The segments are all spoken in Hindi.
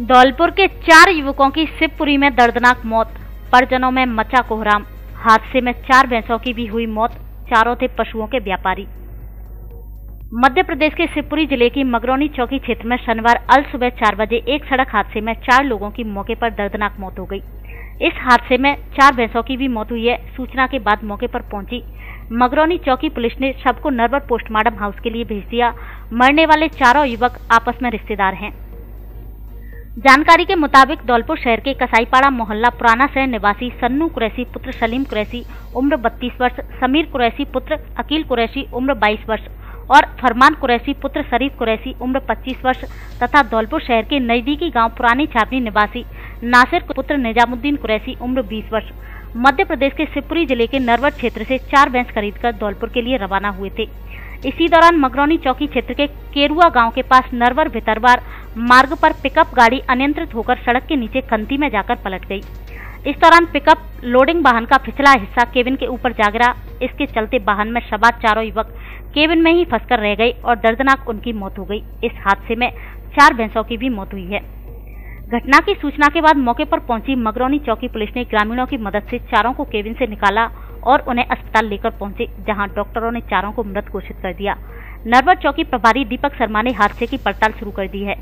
धौलपुर के चार युवकों की शिवपुरी में दर्दनाक मौत, परिजनों में मचा कोहराम। हादसे में चार भैंसों की भी हुई मौत, चारों थे पशुओं के व्यापारी। मध्य प्रदेश के शिवपुरी ज़िले की मगरौनी चौकी क्षेत्र में शनिवार अल सुबह चार बजे एक सड़क हादसे में चार लोगों की मौके पर दर्दनाक मौत हो गई। इस हादसे में चार भैंसों की भी मौत हुई है। सूचना के बाद मौके पर पहुँची मगरौनी चौकी पुलिस ने शव को नरवर पोस्टमार्टम हाउस के लिए भेज दिया। मरने वाले चारों युवक आपस में रिश्तेदार हैं। जानकारी के मुताबिक दौलपुर शहर के कसाईपाड़ा मोहल्ला पुराना शहर निवासी सन्नू कुरैसी पुत्र सलीम कुरैसी उम्र 32 वर्ष, समीर कुरैसी पुत्र अकील कुरैशी, उम्र 22 वर्ष और फरमान कुरैसी पुत्र शरीफ कुरैसी उम्र 25 वर्ष तथा धौलपुर शहर के नजदीकी गाँव पुरानी छावनी निवासी नासिर, पुत्र निजामुद्दीन कुरैसी उम्र 20 वर्ष। मध्य प्रदेश के शिवपुरी ज़िले के नरवर क्षेत्र से चार भैंस खरीदकर धौलपुर के लिए रवाना हुए थे। इसी दौरान मगरौनी चौकी क्षेत्र के केरुआ गाँव के पास नरवर भितरवार मार्ग पर पिकअप गाड़ी अनियंत्रित होकर सड़क के नीचे खंती में जाकर पलट गई। इस दौरान पिकअप लोडिंग वाहन का पिछला हिस्सा केबिन के ऊपर जा गिरा। इसके चलते वाहन में सवार चारों युवक केबिन में ही फंसकर रह गए और दर्दनाक उनकी मौत हो गई। इस हादसे में चार भैंसों की भी मौत हुई है। घटना की सूचना के बाद मौके पर पहुँची मगरौनी चौकी पुलिस ने ग्रामीणों की मदद से चारों को केबिन से निकाला और उन्हें अस्पताल लेकर पहुँचे, जहाँ डॉक्टरों ने चारों को मृत घोषित कर दिया। नरवर चौकी प्रभारी दीपक शर्मा ने हादसे की पड़ताल शुरू कर दी है।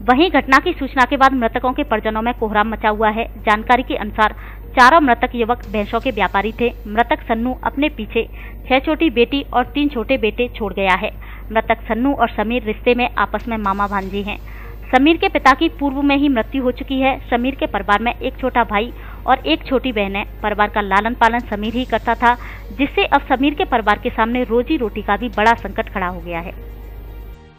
वहीं घटना की सूचना के बाद मृतकों के परिजनों में कोहराम मचा हुआ है। जानकारी के अनुसार चारों मृतक युवक भैंसों के व्यापारी थे। मृतक सन्नू अपने पीछे छह छोटी बेटी और तीन छोटे बेटे छोड़ गया है। मृतक सन्नू और समीर रिश्ते में आपस में मामा भांजी हैं। समीर के पिता की पूर्व में ही मृत्यु हो चुकी है। समीर के परिवार में एक छोटा भाई और एक छोटी बहन है। परिवार का लालन पालन समीर ही करता था, जिससे अब समीर के परिवार के सामने रोजी रोटी का भी बड़ा संकट खड़ा हो गया है।